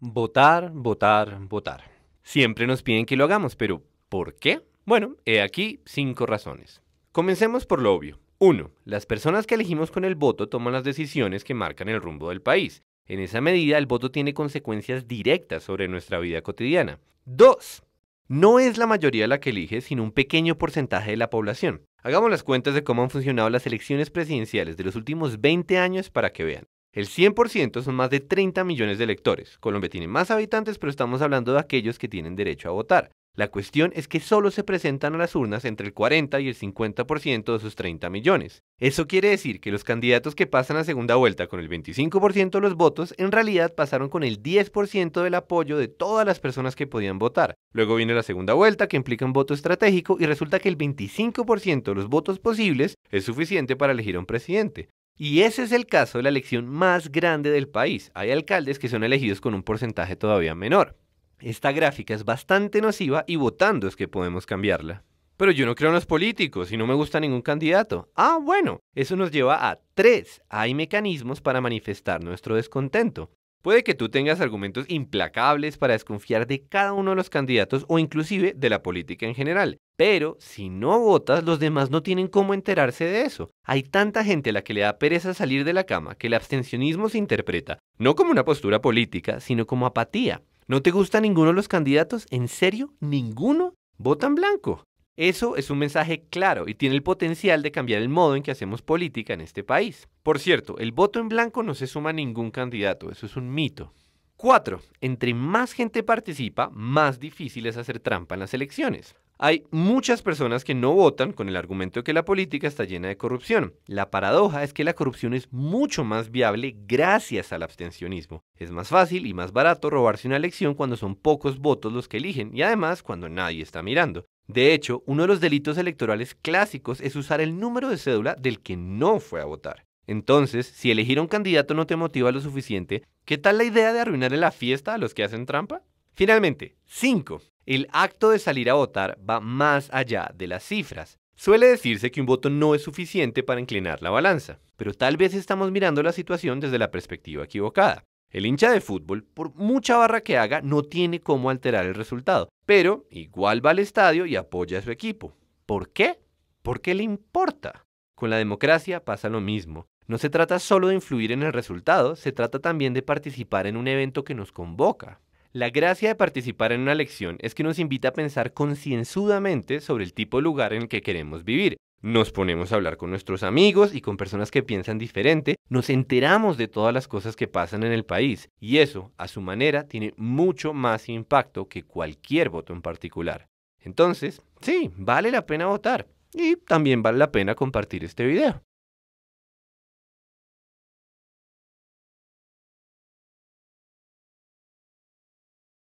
Votar, votar, votar. Siempre nos piden que lo hagamos, pero ¿por qué? Bueno, he aquí cinco razones. Comencemos por lo obvio. 1. Las personas que elegimos con el voto toman las decisiones que marcan el rumbo del país. En esa medida, el voto tiene consecuencias directas sobre nuestra vida cotidiana. 2. No es la mayoría la que elige, sino un pequeño porcentaje de la población. Hagamos las cuentas de cómo han funcionado las elecciones presidenciales de los últimos 20 años para que vean. El 100% son más de 30 millones de electores. Colombia tiene más habitantes, pero estamos hablando de aquellos que tienen derecho a votar. La cuestión es que solo se presentan a las urnas entre el 40 y el 50% de sus 30 millones. Eso quiere decir que los candidatos que pasan a segunda vuelta con el 25% de los votos en realidad pasaron con el 10% del apoyo de todas las personas que podían votar. Luego viene la segunda vuelta que implica un voto estratégico y resulta que el 25% de los votos posibles es suficiente para elegir a un presidente. Y ese es el caso de la elección más grande del país. Hay alcaldes que son elegidos con un porcentaje todavía menor. Esta gráfica es bastante nociva y votando es que podemos cambiarla. Pero yo no creo en los políticos y no me gusta ningún candidato. Ah, bueno, eso nos lleva a tres. Hay mecanismos para manifestar nuestro descontento. Puede que tú tengas argumentos implacables para desconfiar de cada uno de los candidatos o inclusive de la política en general. Pero si no votas, los demás no tienen cómo enterarse de eso. Hay tanta gente a la que le da pereza salir de la cama que el abstencionismo se interpreta no como una postura política, sino como apatía. ¿No te gusta ninguno de los candidatos? ¿En serio? ¿Ninguno? Votan blanco. Eso es un mensaje claro y tiene el potencial de cambiar el modo en que hacemos política en este país. Por cierto, el voto en blanco no se suma a ningún candidato, eso es un mito. 4. Entre más gente participa, más difícil es hacer trampa en las elecciones. Hay muchas personas que no votan con el argumento de que la política está llena de corrupción. La paradoja es que la corrupción es mucho más viable gracias al abstencionismo. Es más fácil y más barato robarse una elección cuando son pocos votos los que eligen y además cuando nadie está mirando. De hecho, uno de los delitos electorales clásicos es usar el número de cédula del que no fue a votar. Entonces, si elegir a un candidato no te motiva lo suficiente, ¿qué tal la idea de arruinarle la fiesta a los que hacen trampa? Finalmente, 5. El acto de salir a votar va más allá de las cifras. Suele decirse que un voto no es suficiente para inclinar la balanza, pero tal vez estamos mirando la situación desde la perspectiva equivocada. El hincha de fútbol, por mucha barra que haga, no tiene cómo alterar el resultado, pero igual va al estadio y apoya a su equipo. ¿Por qué? Porque le importa. Con la democracia pasa lo mismo. No se trata solo de influir en el resultado, se trata también de participar en un evento que nos convoca. La gracia de participar en una elección es que nos invita a pensar concienzudamente sobre el tipo de lugar en el que queremos vivir, nos ponemos a hablar con nuestros amigos y con personas que piensan diferente, nos enteramos de todas las cosas que pasan en el país y eso, a su manera, tiene mucho más impacto que cualquier voto en particular. Entonces, sí, vale la pena votar y también vale la pena compartir este video.